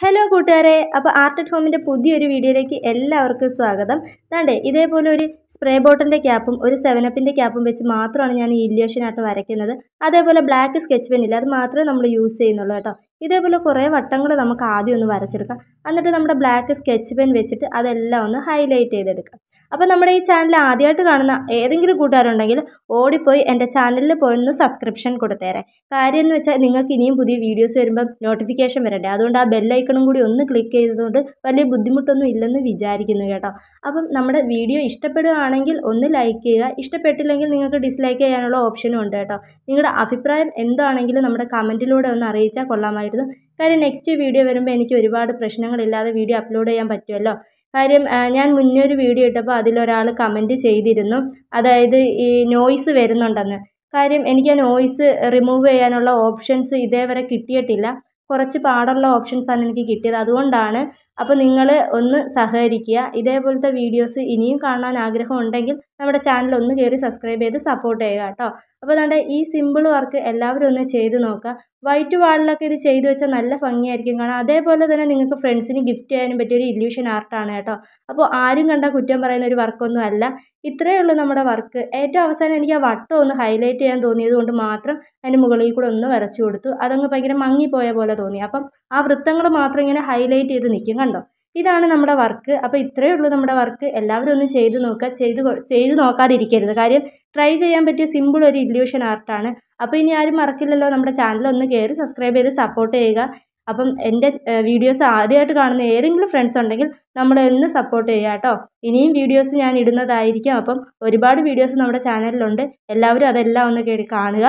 Hello കൂട്ടുകാരെ. അപ്പോൾ art at ഹോമിന്റെ പുതിയൊരു വീഡിയോയിലേക്ക് എല്ലാവർക്കും സ്വാഗതം. താണ്ടേ ഇതേപോലെ ഒരു സ്പ്രേ ബോട്ടിന്റെ ക്യാപ്പും ഒരു സെവനപ്പിന്റെ ക്യാപ്പും വെച്ച് മാത്രമാണ് ഞാൻ ഈ ഇല്യൂഷനായിട്ട് വരയ്ക്കുന്നത്. അതേപോലെ ബ്ലാക്ക് സ്കെച്ച് പെൻ ഇല്ല അത് മാത്രമേ നമ്മൾ യൂസ് ചെയ്യുന്നുള്ളൂ കേട്ടോ. ഇതേപോലെ കുറേ വട്ടങ്ങൾ നമുക്ക് ആദ്യം ഒന്ന് വരച്ചെടുക്കാം. എന്നിട്ട് നമ്മുടെ ബ്ലാക്ക് സ്കെച്ച് പെൻ വെച്ചിട്ട് അതെല്ലാം ഒന്ന് ഹൈലൈറ്റ് ചെയ്തെടുക്കാം. അപ്പോൾ നമ്മുടെ ഈ ചാനൽ ആദ്യമായിട്ട് കാണുന്ന ഏതെങ്കിലും കൂട്ടുകാരുണ്ടെങ്കിൽ ഓടിപ്പോയി എന്റെ ചാനലിൽ പോയി ഒന്ന് സബ്സ്ക്രിപ്ഷൻ കൊടുത്തേരെ. കാര്യം എന്ന് വെച്ചാൽ നിങ്ങൾക്ക് ഇനിയും പുതിയ വീഡിയോസ് വരുമ്പം നോട്ടിഫിക്കേഷൻ വരണ്ടേ. അതുകൊണ്ട് ആ ബെല്ലൈക്കണും കൂടി ഒന്ന് ക്ലിക്ക് ചെയ്തതുകൊണ്ട് വലിയ ബുദ്ധിമുട്ടൊന്നും ഇല്ലെന്ന് വിചാരിക്കുന്നു കേട്ടോ. അപ്പം നമ്മുടെ വീഡിയോ ഇഷ്ടപ്പെടുകയാണെങ്കിൽ ഒന്ന് ലൈക്ക് ചെയ്യുക. ഇഷ്ടപ്പെട്ടില്ലെങ്കിൽ നിങ്ങൾക്ക് ഡിസ്ലൈക്ക് ചെയ്യാനുള്ള ഓപ്ഷനും ഉണ്ട് കേട്ടോ. നിങ്ങളുടെ അഭിപ്രായം എന്താണെങ്കിലും നമ്മുടെ കമന്റിലൂടെ ഒന്ന് അറിയിച്ചാൽ കൊള്ളാമായിരുന്നു കാര്യം നെക്സ്റ്റ് വീഡിയോ വരുമ്പോൾ എനിക്ക് ഒരുപാട് പ്രശ്നങ്ങളില്ലാതെ വീഡിയോ അപ്ലോഡ് ചെയ്യാൻ പറ്റുമല്ലോ. കാര്യം ഞാൻ മുന്നേ ഒരു വീഡിയോ ഇട്ടപ്പോൾ അതിലൊരാൾ കമന്റ് ചെയ്തിരുന്നു. അതായത് ഈ നോയിസ് വരുന്നുണ്ടെന്ന്. കാര്യം എനിക്ക് ആ നോയിസ് റിമൂവ് ചെയ്യാനുള്ള ഓപ്ഷൻസ് ഇതേവരെ കിട്ടിയിട്ടില്ല. കുറച്ച് പാടുള്ള ഓപ്ഷൻസാണ് എനിക്ക് കിട്ടിയത്. അതുകൊണ്ടാണ് അപ്പോൾ നിങ്ങൾ ഒന്ന് സഹകരിക്കുക. ഇതേപോലത്തെ വീഡിയോസ് ഇനിയും കാണാൻ ആഗ്രഹം ഉണ്ടെങ്കിൽ നമ്മുടെ ചാനൽ ഒന്ന് കയറി സബ്സ്ക്രൈബ് ചെയ്ത് സപ്പോർട്ട് ചെയ്യുക കേട്ടോ. അപ്പോൾ നമ്മുടെ ഈ സിമ്പിൾ വർക്ക് എല്ലാവരും ഒന്ന് ചെയ്ത് നോക്കുക. വൈറ്റ് വാളിലൊക്കെ ഇത് ചെയ്തു വെച്ചാൽ നല്ല ഭംഗിയായിരിക്കും കാണാം അതേപോലെ തന്നെ നിങ്ങൾക്ക് ഫ്രണ്ട്സിന് ഗിഫ്റ്റ് ചെയ്യാനും പറ്റിയ ഒരു ഇല്യൂഷൻ ആർട്ടാണ് കേട്ടോ. അപ്പോൾ ആരും കണ്ട കുറ്റം പറയുന്ന ഒരു വർക്കൊന്നും അല്ല. ഇത്രയേ ഉള്ളൂ നമ്മുടെ വർക്ക് ഏറ്റവും അവസാനം എനിക്ക് ആ വട്ടം ഒന്ന് ഹൈലൈറ്റ് ചെയ്യാൻ തോന്നിയത് കൊണ്ട് മാത്രം അതിന് മുകളിൽ കൂടെ ഒന്ന് വരച്ചു കൊടുത്തു. അതങ്ങ് ഭയങ്കര മങ്ങിപ്പോയ പോലെ തോന്നി. അപ്പം ആ വൃത്തങ്ങൾ മാത്രം ഇങ്ങനെ ഹൈലൈറ്റ് ചെയ്ത് നിൽക്കും കണ്ടോ? ഇതാണ് നമ്മുടെ വർക്ക് അപ്പോൾ ഇത്രയേ ഉള്ളൂ നമ്മുടെ വർക്ക് എല്ലാവരും ഒന്ന് ചെയ്ത് നോക്കുക. ചെയ്ത് ചെയ്ത് നോക്കാതിരിക്കരുത്. കാര്യം ട്രൈ ചെയ്യാൻ പറ്റിയ സിമ്പിൾ ഒരു ഇല്യൂഷൻ ആർട്ടാണ് അപ്പോൾ ഇനി ആരും മറക്കില്ലല്ലോ. നമ്മുടെ ചാനൽ ഒന്ന് കയറി സബ്സ്ക്രൈബ് ചെയ്ത് സപ്പോർട്ട് ചെയ്യുക. അപ്പം എന്റെ വീഡിയോസ് ആദ്യമായിട്ട് കാണുന്ന ഏതെങ്കിലും ഫ്രണ്ട്സ് ഉണ്ടെങ്കിൽ നമ്മളെ ഒന്ന് സപ്പോർട്ട് ചെയ്യുക കേട്ടോ. ഇനിയും വീഡിയോസ് ഞാൻ ഇടുന്നതായിരിക്കും. അപ്പം ഒരുപാട് വീഡിയോസ് നമ്മുടെ ചാനലിലുണ്ട് എല്ലാവരും അതെല്ലാം ഒന്ന് കയറി കാണുക.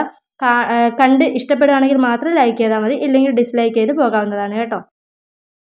കണ്ട് ഇഷ്ടപ്പെടുകയാണെങ്കിൽ മാത്രം ലൈക്ക് ചെയ്താൽ മതി. ഇല്ലെങ്കിൽ ഡിസ്ലൈക്ക് ചെയ്ത് പോകാവുന്നതാണ് കേട്ടോ.